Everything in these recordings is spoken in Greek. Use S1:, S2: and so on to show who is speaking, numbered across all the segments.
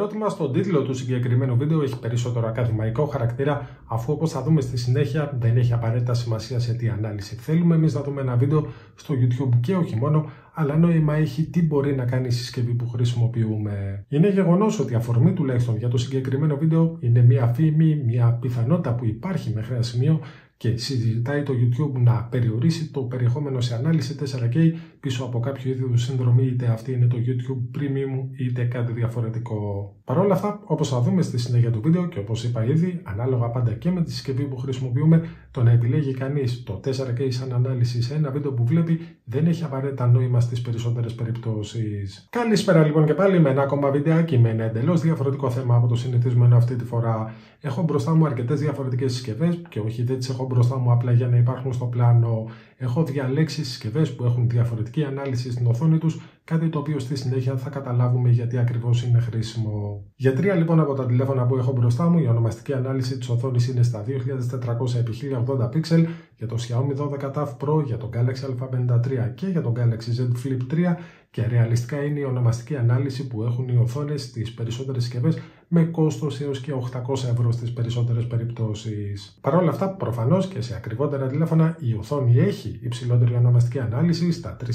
S1: Το ερώτημα στον τίτλο του συγκεκριμένου βίντεο έχει περισσότερο ακαδημαϊκό χαρακτήρα, αφού όπως θα δούμε στη συνέχεια δεν έχει απαραίτητα σημασία σε τι ανάλυση θέλουμε εμείς να δούμε ένα βίντεο στο YouTube και όχι μόνο, αλλά νόημα έχει τι μπορεί να κάνει η συσκευή που χρησιμοποιούμε. Είναι γεγονός ότι η αφορμή τουλάχιστον για το συγκεκριμένο βίντεο είναι μια φήμη, μια πιθανότητα που υπάρχει μέχρι ένα σημείο και συζητάει το YouTube να περιορίσει το περιεχόμενο σε ανάλυση 4K πίσω από κάποιο είδους σύνδρομη, είτε αυτή είναι το YouTube Premium είτε κάτι διαφορετικό. Παρ' όλα αυτά, όπως θα δούμε στη συνέχεια του βίντεο και όπως είπα ήδη, ανάλογα πάντα και με τη συσκευή που χρησιμοποιούμε, το να επιλέγει κανείς το 4K σαν ανάλυση σε ένα βίντεο που βλέπει δεν έχει απαραίτητα νόημα στις περισσότερες περιπτώσεις. Καλησπέρα λοιπόν και πάλι με ένα ακόμα βιντεάκι με ένα εντελώς διαφορετικό θέμα από το συνηθισμένο αυτή τη φορά. Έχω μπροστά μου αρκετές διαφορετικές συσκευές και όχι δεν τις έχω μπροστά μου απλά για να υπάρχουν στο πλάνο. Έχω διαλέξει συσκευές που έχουν διαφορετική ανάλυση στην οθόνη τους, κάτι το οποίο στη συνέχεια θα καταλάβουμε γιατί ακριβώς είναι χρήσιμο. Για τρία λοιπόν από τα τηλέφωνα που έχω μπροστά μου, η ονομαστική ανάλυση της οθόνης είναι στα 2400x1080 pixel για το Xiaomi 12 TAF Pro, για το Galaxy A53 και για το Galaxy Z Flip 3 και ρεαλιστικά είναι η ονομαστική ανάλυση που έχουν οι οθόνες στις περισσότερες συσκευές με κόστος έως και 800 ευρώ στις περισσότερες περιπτώσεις. Παρ' όλα αυτά, προφανώς και σε ακριβότερα τηλέφωνα η οθόνη έχει υψηλότερη ονομαστική ανάλυση στα 3200x1440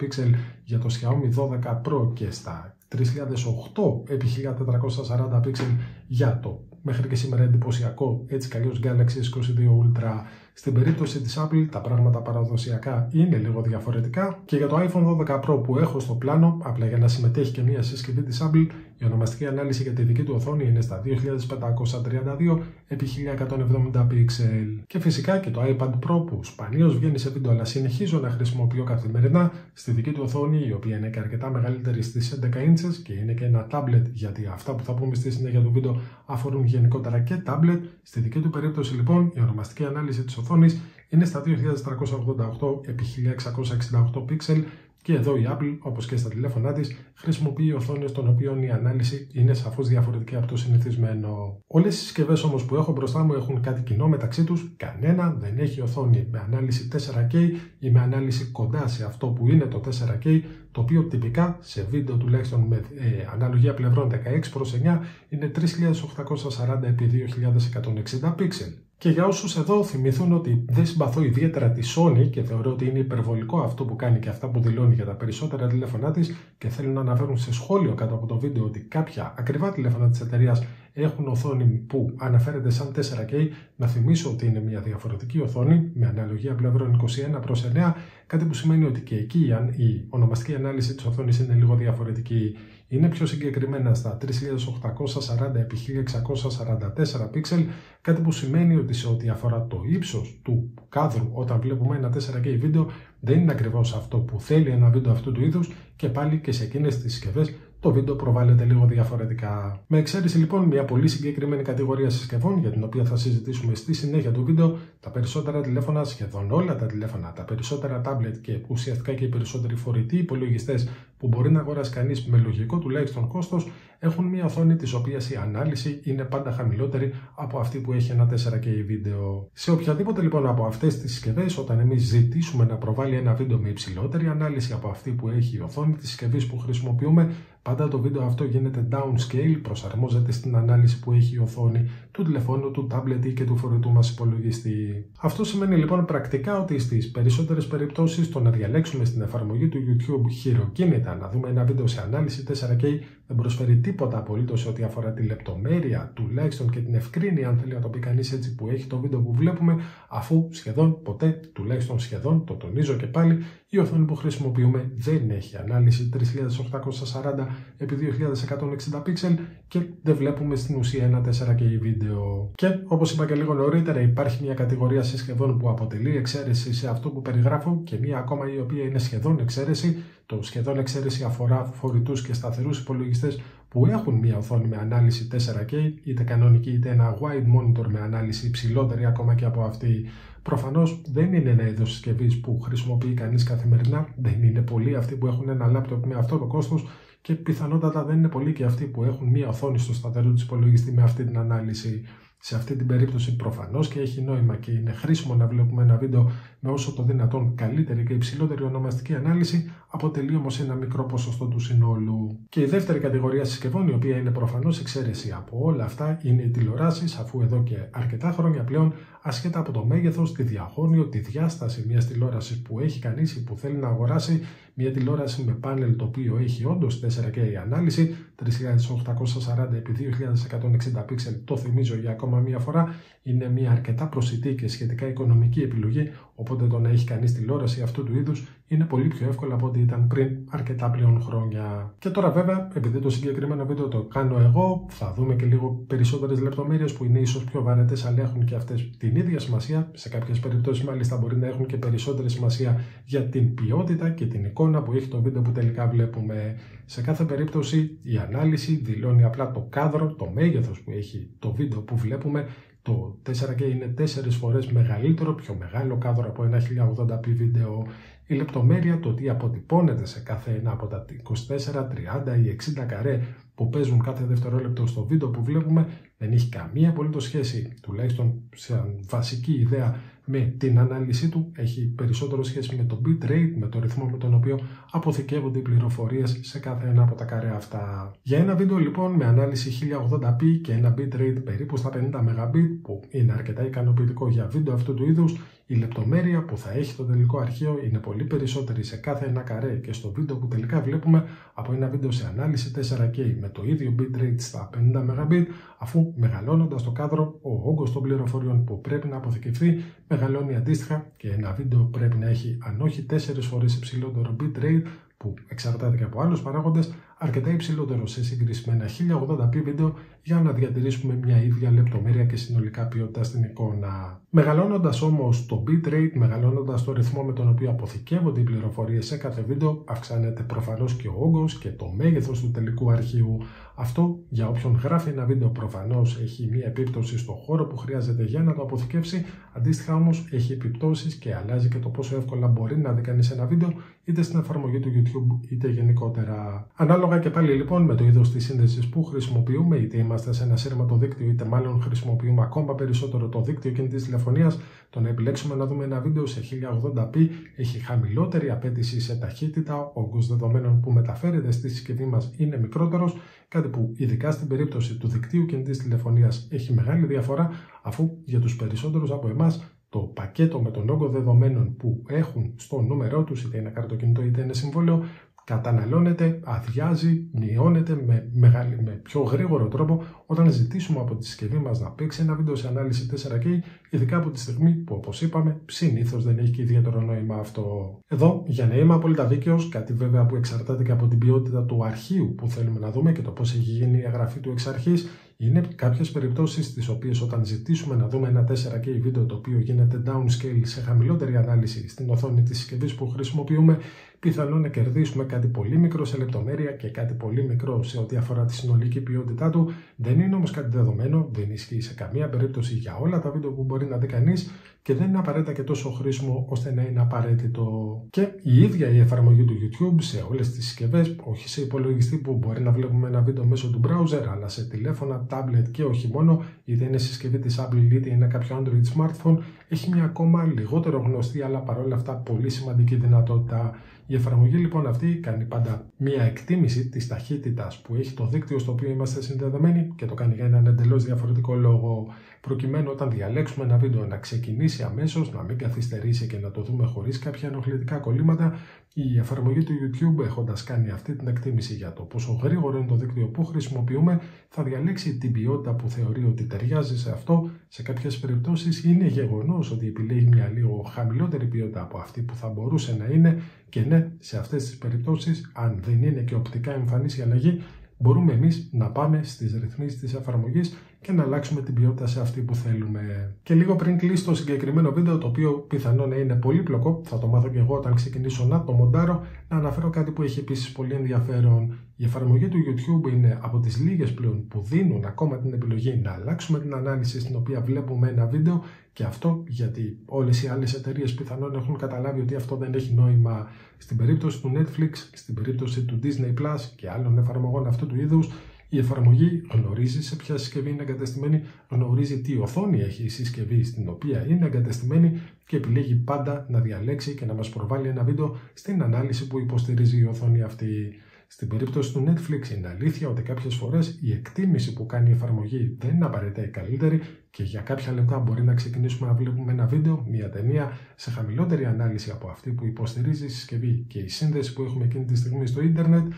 S1: pixel για το Xiaomi 12 Pro και στα 3008x1440 pixel για το μέχρι και σήμερα εντυπωσιακό έτσι καλλιώς Galaxy S22 Ultra. Στην περίπτωση της Apple τα πράγματα παραδοσιακά είναι λίγο διαφορετικά και για το iPhone 12 Pro που έχω στο πλάνο, απλά για να συμμετέχει και μια συσκευή της Apple, η ονομαστική ανάλυση για τη δική του οθόνη είναι στα 2532 επί 1170 pixel. Και φυσικά και το iPad Pro που σπανίως βγαίνει σε βίντεο αλλά συνεχίζω να χρησιμοποιώ καθημερινά στη δική του οθόνη η οποία είναι και αρκετά μεγαλύτερη στις 11 inches και είναι και ένα tablet γιατί αυτά που θα πούμε στη συνέχεια του βίντεο αφορούν γενικότερα και tablet. Στη δική του περίπτωση λοιπόν η ονομαστική ανάλυση της οθόνης είναι στα 2388 επί 1668 pixel και εδώ η Apple, όπως και στα τηλέφωνά της, χρησιμοποιεί οθόνες των οποίων η ανάλυση είναι σαφώς διαφορετική από το συνηθισμένο. Όλες οι συσκευές όμως που έχω μπροστά μου έχουν κάτι κοινό μεταξύ τους. Κανένα δεν έχει οθόνη με ανάλυση 4K ή με ανάλυση κοντά σε αυτό που είναι το 4K, το οποίο τυπικά σε βίντεο τουλάχιστον με ε, αναλογία πλευρών 16 προς 9 είναι 3840 x 2160 pixel. Και για όσους εδώ θυμηθούν ότι δεν συμπαθώ ιδιαίτερα τη Sony και θεωρώ ότι είναι υπερβολικό αυτό που κάνει και αυτά που δηλώνει για τα περισσότερα τηλέφωνά της και θέλουν να αναφέρουν σε σχόλιο κάτω από το βίντεο ότι κάποια ακριβά τηλέφωνα της εταιρείας έχουν οθόνη που αναφέρεται σαν 4K, να θυμίσω ότι είναι μια διαφορετική οθόνη με αναλογία πλευρών 21 προς 9, κάτι που σημαίνει ότι και εκεί η ονομαστική ανάλυση της οθόνης είναι λίγο διαφορετική. Είναι πιο συγκεκριμένα στα 3840 x 1644 pixel, κάτι που σημαίνει ότι σε ό,τι αφορά το ύψος του κάδρου όταν βλέπουμε ένα 4K βίντεο δεν είναι ακριβώς αυτό που θέλει ένα βίντεο αυτού του είδους και πάλι και σε εκείνες τις συσκευές το βίντεο προβάλλεται λίγο διαφορετικά. Με εξαίρεση λοιπόν μια πολύ συγκεκριμένη κατηγορία συσκευών για την οποία θα συζητήσουμε στη συνέχεια του βίντεο, τα περισσότερα τηλέφωνα, σχεδόν όλα τα τηλέφωνα, τα περισσότερα τάμπλετ και ουσιαστικά και οι περισσότεροι φορητοί υπολογιστές που μπορεί να αγοράσει κανείς με λογικό τουλάχιστον κόστος, έχουν μια οθόνη της οποίας η ανάλυση είναι πάντα χαμηλότερη από αυτή που έχει ένα 4K βίντεο. Σε οποιαδήποτε λοιπόν από αυτές τις συσκευές, όταν εμείς ζητήσουμε να προβάλλει ένα βίντεο με υψηλότερη ανάλυση από αυτή που έχει η οθόνη της συσκευής που χρησιμοποιούμε, Πάντα το βίντεο αυτό γίνεται downscale, προσαρμόζεται στην ανάλυση που έχει η οθόνη του τηλεφώνου, του tablet ή και του φορητού μας υπολογιστή. Αυτό σημαίνει λοιπόν πρακτικά ότι στις περισσότερες περιπτώσεις το να διαλέξουμε στην εφαρμογή του YouTube χειροκίνητα να δούμε ένα βίντεο σε ανάλυση 4K δεν προσφέρει τίποτα απολύτως σε ό,τι αφορά τη λεπτομέρεια, τουλάχιστον και την ευκρίνεια, αν θέλει να το πει κανείς έτσι, που έχει το βίντεο που βλέπουμε, αφού σχεδόν ποτέ, τουλάχιστον σχεδόν, το τονίζω και πάλι, η οθόνη που χρησιμοποιούμε δεν έχει ανάλυση 3840 επί 2160 pixel και δεν βλέπουμε στην ουσία ένα 4K βίντεο. Και όπως είπα και λίγο νωρίτερα, υπάρχει μια κατηγορία συσκευών που αποτελεί εξαίρεση σε αυτό που περιγράφω και μια ακόμα η οποία είναι σχεδόν εξαίρεση. Το σχεδόν εξαίρεση αφορά φορητούς και σταθερούς υπολογιστές που έχουν μια οθόνη με ανάλυση 4K, είτε κανονική είτε ένα wide monitor με ανάλυση υψηλότερη ακόμα και από αυτή. Προφανώς δεν είναι ένα είδος συσκευής που χρησιμοποιεί κανείς καθημερινά, δεν είναι πολλοί αυτοί που έχουν ένα λάπτοπ με αυτό το κόστος και πιθανότατα δεν είναι πολλοί και αυτοί που έχουν μία οθόνη στο σταθερό τους υπολογιστή με αυτή την ανάλυση. Σε αυτή την περίπτωση προφανώς και έχει νόημα και είναι χρήσιμο να βλέπουμε ένα βίντεο με όσο το δυνατόν καλύτερη και υψηλότερη ονομαστική ανάλυση, αποτελεί όμως ένα μικρό ποσοστό του συνόλου. Και η δεύτερη κατηγορία συσκευών, η οποία είναι προφανώς εξαίρεση από όλα αυτά, είναι οι τηλεοράσεις, αφού εδώ και αρκετά χρόνια πλέον, ασχετά από το μέγεθος, τη διαχώνιο, τη διάσταση μιας τηλεόρασης που έχει κανείς ή που θέλει να αγοράσει, μια τηλεόραση με πάνελ το οποίο έχει όντως 4K ανάλυση, 3840 x 2160 πίξελ, το θυμίζω για ακόμα μία φορά, είναι μια αρκετά προσιτή και σχετικά οικονομική επιλογή, οπότε το να έχει κανείς τηλεόραση αυτού του είδους είναι πολύ πιο εύκολο από ό,τι ήταν πριν αρκετά πλέον χρόνια. Και τώρα βέβαια, επειδή το συγκεκριμένο βίντεο το κάνω εγώ, θα δούμε και λίγο περισσότερες λεπτομέρειες που είναι ίσως πιο βαρετές, αλλά έχουν και αυτές την ίδια σημασία. Σε κάποιες περιπτώσεις, μάλιστα, μπορεί να έχουν και περισσότερη σημασία για την ποιότητα και την εικόνα που έχει το βίντεο που τελικά βλέπουμε. Σε κάθε περίπτωση, η ανάλυση δηλώνει απλά το κάδρο, το μέγεθος που έχει το βίντεο που βλέπουμε το 4K είναι 4 φορές μεγαλύτερο, πιο μεγάλο κάδρο από ένα 1080p βίντεο. Η λεπτομέρεια, το τι αποτυπώνεται σε κάθε ένα από τα 24, 30 ή 60 καρέ που παίζουν κάθε δευτερόλεπτο στο βίντεο που βλέπουμε, δεν έχει καμία απολύτως σχέση, τουλάχιστον σε βασική ιδέα με την ανάλυση του έχει περισσότερο σχέση με το bitrate, με το ρυθμό με τον οποίο αποθηκεύονται οι πληροφορίες σε κάθε ένα από τα καρέ αυτά. Για ένα βίντεο λοιπόν με ανάλυση 1080p και ένα bitrate περίπου στα 50 Mbit που είναι αρκετά ικανοποιητικό για βίντεο αυτού του είδους, η λεπτομέρεια που θα έχει το τελικό αρχείο είναι πολύ περισσότερη σε κάθε ένα καρέ και στο βίντεο που τελικά βλέπουμε από ένα βίντεο σε ανάλυση 4K με το ίδιο bitrate στα 50 Mbit αφού μεγαλώνοντας το κάδρο ο όγκος των πληροφοριών που πρέπει να αποθηκευτεί μεγαλώνει αντίστοιχα και ένα βίντεο πρέπει να έχει αν όχι 4 φορές υψηλότερο bitrate που εξαρτάται και από άλλους παράγοντες αρκετά υψηλότερο σε σύγκριση με ένα 1080p βίντεο για να διατηρήσουμε μια ίδια λεπτομέρεια και συνολικά ποιότητα στην εικόνα. Μεγαλώνοντας όμως το bitrate, μεγαλώνοντας το ρυθμό με τον οποίο αποθηκεύονται οι πληροφορίες σε κάθε βίντεο, αυξάνεται προφανώς και ο όγκος και το μέγεθος του τελικού αρχείου. Αυτό για όποιον γράφει ένα βίντεο προφανώς έχει μια επίπτωση στο χώρο που χρειάζεται για να το αποθηκεύσει, αντίστοιχα όμως έχει επιπτώσεις και αλλάζει και το πόσο εύκολα μπορεί να δει κανείς ένα βίντεο είτε στην εφαρμογή του YouTube είτε γενικότερα. Ανάλογα και πάλι λοιπόν με το είδος της σύνδεσης που χρησιμοποιούμε, είτε είμαστε σε ένα σύρματο δίκτυο, είτε μάλλον χρησιμοποιούμε ακόμα περισσότερο το δίκτυο κινητής τηλεφωνίας, το να επιλέξουμε να δούμε ένα βίντεο σε 1080p έχει χαμηλότερη απέτηση σε ταχύτητα, ο όγκος δεδομένων που μεταφέρεται στη συσκευή μας είναι μικρότερος, κάτι που ειδικά στην περίπτωση του δικτύου κινητής τηλεφωνίας έχει μεγάλη διαφορά, αφού για τους περισσότερους από εμάς το πακέτο με τον όγκο δεδομένων που έχουν στο νούμερό τους, είτε είναι καρτοκινητό είτε είναι συμβόλαιο, καταναλώνεται, αδειάζει, μειώνεται με, μεγάλη, με πιο γρήγορο τρόπο όταν ζητήσουμε από τη συσκευή μας να παίξει ένα βίντεο σε ανάλυση 4K, ειδικά από τη στιγμή που όπως είπαμε συνήθως δεν έχει και ιδιαίτερο νόημα αυτό. Εδώ, για να είμαι απόλυτα δίκαιος, κάτι βέβαια που εξαρτάται και από την ποιότητα του αρχείου που θέλουμε να δούμε και το πώς έχει γίνει η εγγραφή του εξ αρχής, είναι κάποιες περιπτώσεις στι οποίες όταν ζητήσουμε να δούμε ένα 4K βίντεο το οποίο γίνεται downscale σε χαμηλότερη ανάλυση στην οθόνη της συσκευής που χρησιμοποιούμε, πιθανόν να κερδίσουμε κάτι πολύ μικρό σε λεπτομέρεια και κάτι πολύ μικρό σε ό,τι αφορά τη συνολική ποιότητά του. Δεν είναι όμως κάτι δεδομένο, δεν ισχύει σε καμία περίπτωση για όλα τα βίντεο που μπορεί να δει κανείς και δεν είναι απαραίτητα και τόσο χρήσιμο ώστε να είναι απαραίτητο. Και η ίδια η εφαρμογή του YouTube σε όλες τις συσκευές, όχι σε υπολογιστή που μπορεί να βλέπουμε ένα βίντεο μέσω του browser, αλλά σε τηλέφωνα, tablet και όχι μόνο, είτε είναι συσκευή της Apple είτε είναι κάποιο Android smartphone, έχει μια ακόμα λιγότερο γνωστή αλλά παρόλα αυτά πολύ σημαντική δυνατότητα η εφαρμογή λοιπόν αυτή κάνει πάντα μία εκτίμηση της ταχύτητας που έχει το δίκτυο στο οποίο είμαστε συνδεδεμένοι και το κάνει για έναν εντελώς διαφορετικό λόγο, προκειμένου όταν διαλέξουμε ένα βίντεο να ξεκινήσει αμέσως, να μην καθυστερήσει και να το δούμε χωρίς κάποια ενοχλητικά κολλήματα, η εφαρμογή του YouTube, έχοντας κάνει αυτή την εκτίμηση για το πόσο γρήγορο είναι το δίκτυο που χρησιμοποιούμε, θα διαλέξει την ποιότητα που θεωρεί ότι ταιριάζει σε αυτό. Σε κάποιες περιπτώσεις είναι γεγονός ότι επιλέγει μια λίγο χαμηλότερη ποιότητα από αυτή που θα μπορούσε να είναι και ναι, σε αυτές τις περιπτώσεις, αν δεν είναι και οπτικά εμφανής η αλλαγή, μπορούμε εμείς να πάμε στις ρυθμίσεις της εφαρμογής και να αλλάξουμε την ποιότητα σε αυτή που θέλουμε. Και λίγο πριν κλείσω το συγκεκριμένο βίντεο, το οποίο πιθανό να είναι πολύπλοκο, θα το μάθω και εγώ όταν ξεκινήσω να το μοντάρω, να αναφέρω κάτι που έχει επίσης πολύ ενδιαφέρον. Η εφαρμογή του YouTube είναι από τις λίγες πλέον που δίνουν ακόμα την επιλογή να αλλάξουμε την ανάλυση στην οποία βλέπουμε ένα βίντεο και αυτό γιατί όλες οι άλλες εταιρείες πιθανόν έχουν καταλάβει ότι αυτό δεν έχει νόημα στην περίπτωση του Netflix, στην περίπτωση του Disney Plus και άλλων εφαρμογών αυτού του είδους Η εφαρμογή γνωρίζει σε ποια συσκευή είναι εγκατεστημένη, γνωρίζει τι οθόνη έχει η συσκευή στην οποία είναι εγκατεστημένη και επιλέγει πάντα να διαλέξει και να μας προβάλλει ένα βίντεο στην ανάλυση που υποστηρίζει η οθόνη αυτή. Στην περίπτωση του Netflix είναι αλήθεια ότι κάποιες φορές η εκτίμηση που κάνει η εφαρμογή δεν είναι απαραίτητα η καλύτερη και για κάποια λεπτά μπορεί να ξεκινήσουμε να βλέπουμε ένα βίντεο, μια ταινία σε χαμηλότερη ανάλυση από αυτή που υποστηρίζει η συσκευή και η σύνδεση που έχουμε εκείνη τη στιγμή στο ίντερνετ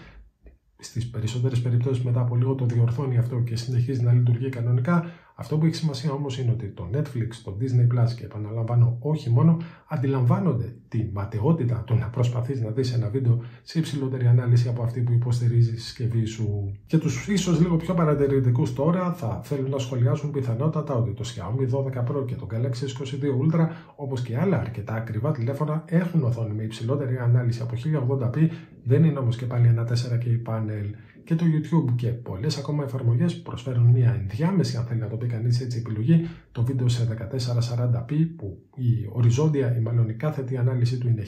S1: στις περισσότερες περιπτώσεις μετά από λίγο το διορθώνει αυτό και συνεχίζει να λειτουργεί κανονικά. Αυτό που έχει σημασία όμως είναι ότι το Netflix, το Disney Plus και επαναλαμβάνω όχι μόνο αντιλαμβάνονται τη ματαιότητα του να προσπαθείς να δεις ένα βίντεο σε υψηλότερη ανάλυση από αυτή που υποστηρίζεις η συσκευή σου. Και τους ίσως λίγο πιο παρατηρητικούς τώρα θα θέλουν να σχολιάσουν πιθανότατα ότι το Xiaomi 12 Pro και το Galaxy S22 Ultra όπως και άλλα αρκετά ακριβά τηλέφωνα έχουν οθόνη με υψηλότερη ανάλυση από 1080p δεν είναι όμως και πάλι ένα 4K panel και το YouTube και πολλές ακόμα εφαρμογές προσφέρουν μια ενδιάμεση αν θέλει να το πει κανείς έτσι επιλογή το βίντεο σε 1440p που η οριζόντια ή μάλλον η κάθετη ανάλυση του είναι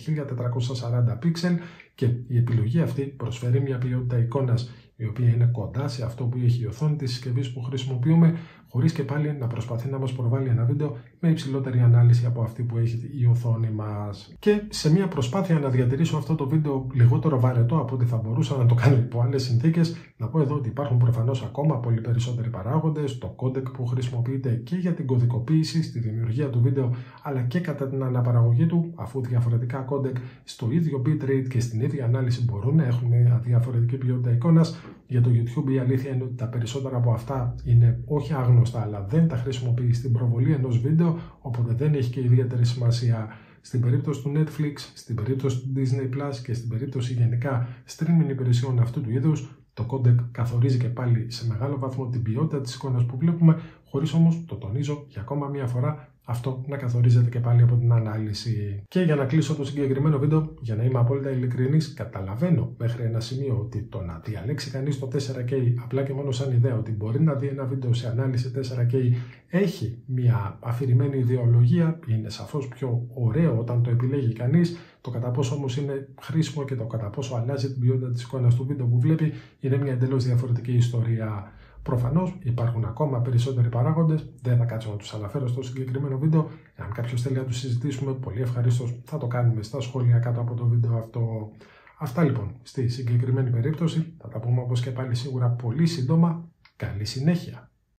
S1: 1440 pixel και η επιλογή αυτή προσφέρει μια ποιότητα εικόνας η οποία είναι κοντά σε αυτό που έχει η οθόνη της συσκευής που χρησιμοποιούμε χωρίς και πάλι να προσπαθεί να μας προβάλλει ένα βίντεο με υψηλότερη ανάλυση από αυτή που έχει η οθόνη μας. Και σε μια προσπάθεια να διατηρήσω αυτό το βίντεο λιγότερο βαρετό από ό,τι θα μπορούσα να το κάνω υπό άλλες συνθήκες, να πω εδώ ότι υπάρχουν προφανώς ακόμα πολύ περισσότεροι παράγοντες, το codec που χρησιμοποιείται και για την κωδικοποίηση στη δημιουργία του βίντεο, αλλά και κατά την αναπαραγωγή του, αφού διαφορετικά codec στο ίδιο bitrate και στην ίδια ανάλυση μπορούν να έχουν διαφορετική ποιότητα εικόνας. Για το YouTube η αλήθεια είναι ότι τα περισσότερα από αυτά είναι όχι άγνωστα αλλά δεν τα χρησιμοποιεί στην προβολή ενός βίντεο, οπότε δεν έχει και ιδιαίτερη σημασία. Στην περίπτωση του Netflix, στην περίπτωση του Disney Plus και στην περίπτωση γενικά streaming υπηρεσιών αυτού του είδους, το codec καθορίζει και πάλι σε μεγάλο βαθμό την ποιότητα της εικόνας που βλέπουμε, χωρίς όμως, το τονίζω για ακόμα μία φορά, αυτό να καθορίζεται και πάλι από την ανάλυση. Και για να κλείσω το συγκεκριμένο βίντεο, για να είμαι απόλυτα ειλικρινής, καταλαβαίνω μέχρι ένα σημείο ότι το να διαλέξει κανείς το 4K απλά και μόνο σαν ιδέα ότι μπορεί να δει ένα βίντεο σε ανάλυση 4K έχει μια αφηρημένη ιδεολογία, είναι σαφώς πιο ωραίο όταν το επιλέγει κανείς. Το κατά πόσο όμως είναι χρήσιμο και το κατά πόσο αλλάζει την ποιότητα της εικόνας του βίντεο που βλέπει είναι μια εντελώς διαφορετική ιστορία. Προφανώς υπάρχουν ακόμα περισσότεροι παράγοντες, δεν θα κάτσω να τους αναφέρω στο συγκεκριμένο βίντεο. Αν κάποιος θέλει να τους συζητήσουμε, πολύ ευχαρίστως θα το κάνουμε στα σχόλια κάτω από το βίντεο αυτό. Αυτά λοιπόν στη συγκεκριμένη περίπτωση. Θα τα πούμε όπως και πάλι σίγουρα πολύ σύντομα. Καλή συνέχεια!